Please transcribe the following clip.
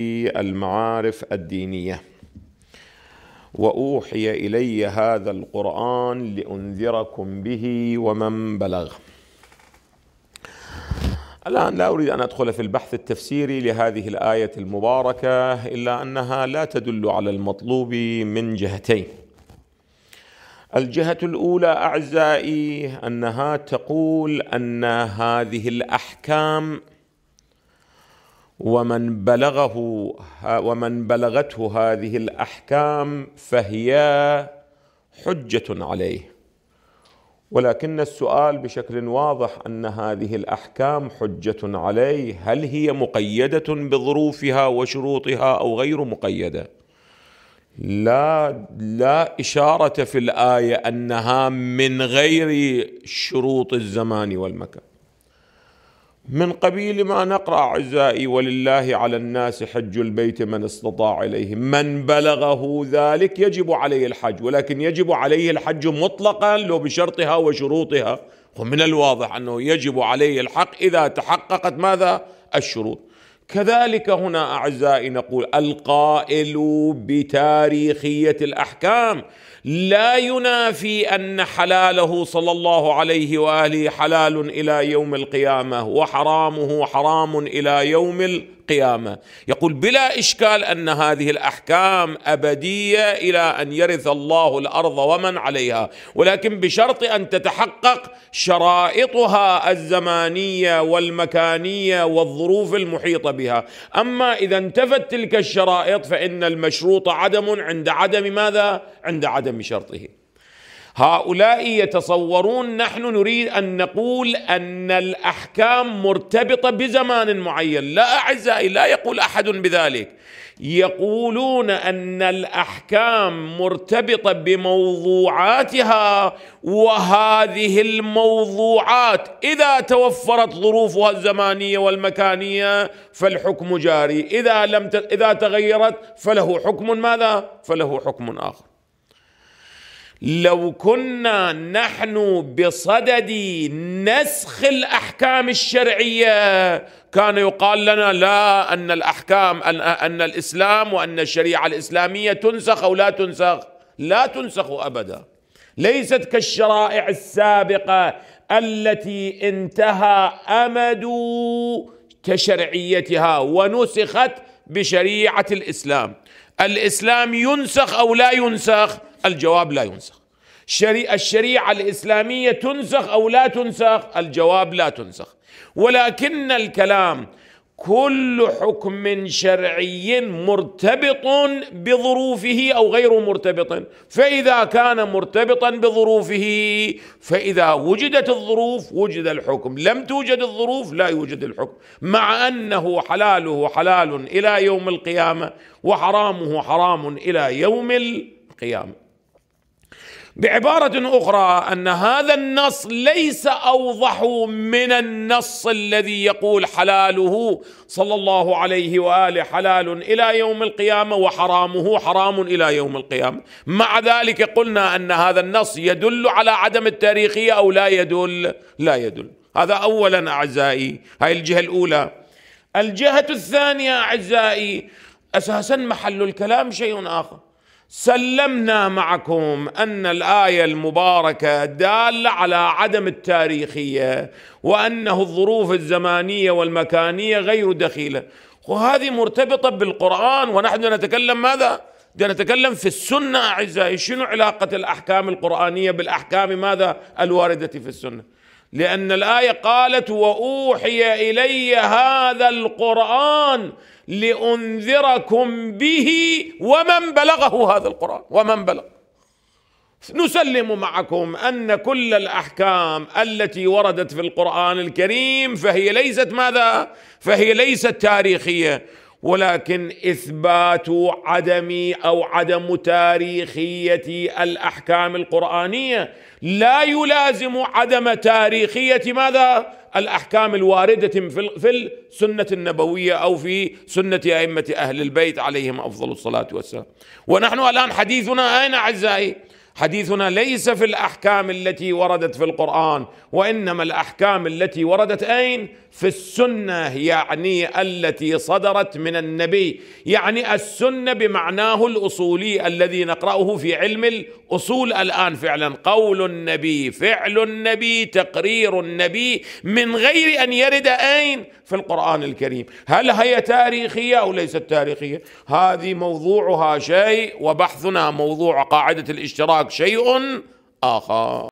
المعارف الدينية. وأوحي إلي هذا القرآن لأنذركم به ومن بلغ. الآن لا أريد أن أدخل في البحث التفسيري لهذه الآية المباركة إلا أنها لا تدل على المطلوب من جهتين. الجهة الأولى أعزائي أنها تقول أن هذه الأحكام ومن بلغه ومن بلغته هذه الأحكام فهي حجة عليه. ولكن السؤال بشكل واضح أن هذه الأحكام حجة عليه. هل هي مقيدة بظروفها وشروطها أو غير مقيدة؟ لا لا إشارة في الآية أنها من غير شروط الزمان والمكان. من قبيل ما نقرأ أعزائي ولله على الناس حج البيت من استطاع إليه. من بلغه ذلك يجب عليه الحج ولكن يجب عليه الحج مطلقا لو بشرطها وشروطها. ومن الواضح أنه يجب عليه الحق إذا تحققت ماذا؟ الشروط. كذلك هنا أعزائي نقول القائل بتاريخية الأحكام لا ينافي أن حلاله صلى الله عليه وآله حلال إلى يوم القيامة وحرامه حرام إلى يوم القيامه يقول بلا إشكال أن هذه الأحكام أبدية إلى أن يرث الله الأرض ومن عليها. ولكن بشرط أن تتحقق شرائطها الزمانية والمكانية والظروف المحيطة بها. أما إذا انتفت تلك الشرائط فإن المشروط عدم عند عدم ماذا؟ عند عدم شرطه. هؤلاء يتصورون نحن نريد أن نقول أن الأحكام مرتبطة بزمان معين. لا أعزائي لا يقول أحد بذلك. يقولون أن الأحكام مرتبطة بموضوعاتها وهذه الموضوعات إذا توفرت ظروفها الزمانية والمكانية فالحكم جاري. إذا لم ت... إذا تغيرت فله حكم ماذا؟ فله حكم آخر. لو كنا نحن بصدد نسخ الأحكام الشرعية كان يقال لنا لا أن الأحكام أن الإسلام وأن الشريعة الإسلامية تنسخ أو لا تنسخ. لا تنسخ أبدا. ليست كالشرائع السابقة التي انتهى أمد تشرعيتها ونسخت بشريعة الإسلام. الإسلام ينسخ أو لا ينسخ؟ الجواب لا ينسخ. الشريعة الإسلامية تنسخ أو لا تنسخ؟ الجواب لا تنسخ. ولكن الكلام كل حكم شرعي مرتبط بظروفه أو غير مرتبط. فإذا كان مرتبطا بظروفه فإذا وجدت الظروف وجد الحكم. لم توجد الظروف لا يوجد الحكم. مع أنه حلاله حلال إلى يوم القيامة وحرامه حرام إلى يوم القيامة. بعبارة أخرى أن هذا النص ليس أوضح من النص الذي يقول حلاله صلى الله عليه وآله حلال إلى يوم القيامة وحرامه حرام إلى يوم القيامة. مع ذلك قلنا أن هذا النص يدل على عدم التاريخية أو لا يدل. لا يدل. هذا اولا أعزائي. هاي الجهة الأولى. الجهة الثانية أعزائي أساسا محل الكلام شيء آخر. سلمنا معكم أن الآية المباركة دالة على عدم التاريخية وأنه الظروف الزمانية والمكانية غير دخيلة وهذه مرتبطة بالقرآن ونحن نتكلم ماذا؟ نتكلم في السنة أعزائي شنو علاقة الأحكام القرآنية بالأحكام ماذا؟ الواردة في السنة لأن الآية قالت وأوحي إلي هذا القرآن لأنذركم به ومن بلغه هذا القرآن ومن بلغ. نسلم معكم أن كل الأحكام التي وردت في القرآن الكريم فهي ليست ماذا؟ فهي ليست تاريخية. ولكن إثبات عدم أو عدم تاريخية الأحكام القرآنية لا يلازم عدم تاريخية ماذا؟ الأحكام الواردة في السنة النبوية أو في سنة أئمة أهل البيت عليهم أفضل الصلاة والسلام. ونحن الآن حديثنا أين أعزائي؟ حديثنا ليس في الأحكام التي وردت في القرآن وإنما الأحكام التي وردت أين؟ في السنة يعني التي صدرت من النبي يعني السنة بمعناه الأصولي الذي نقرأه في علم الأصول الآن فعلا. قول النبي فعل النبي تقرير النبي من غير أن يرد أين؟ في القرآن الكريم. هل هي تاريخية أو ليست تاريخية؟ هذه موضوعها شيء وبحثنا موضوع قاعدة الاشتراك شيء آخر.